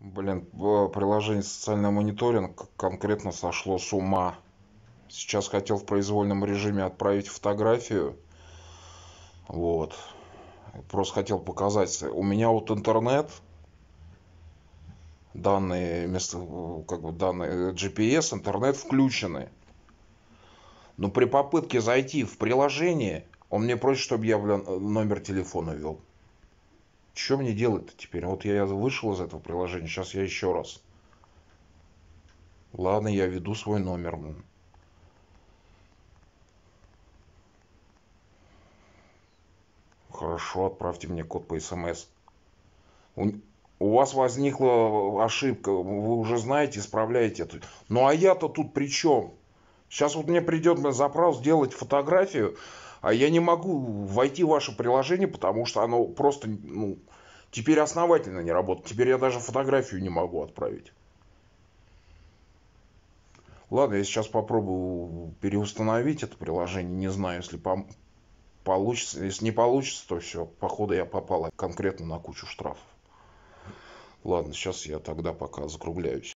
Блин, приложение «Социальный мониторинг» конкретно сошло с ума. Сейчас хотел в произвольном режиме отправить фотографию. Вот. Просто хотел показать. У меня вот интернет, данные, место, как бы данные GPS, интернет включены. Но при попытке зайти в приложение, он мне просит, чтобы я номер телефона ввел. Что мне делать-то теперь? Вот я вышел из этого приложения, сейчас я еще раз. Ладно, я веду свой номер. Хорошо, отправьте мне код по СМС. У, у вас возникла ошибка, вы уже знаете, исправляете это. Ну а я-то тут при чем? Сейчас вот мне придет на запрос сделать фотографию, а я не могу войти в ваше приложение, потому что оно просто, ну, теперь основательно не работает. Теперь я даже фотографию не могу отправить. Ладно, я сейчас попробую переустановить это приложение. Не знаю, если пом- получится. Если не получится, то все. Походу я попал конкретно на кучу штрафов. Ладно, сейчас я тогда пока закругляюсь.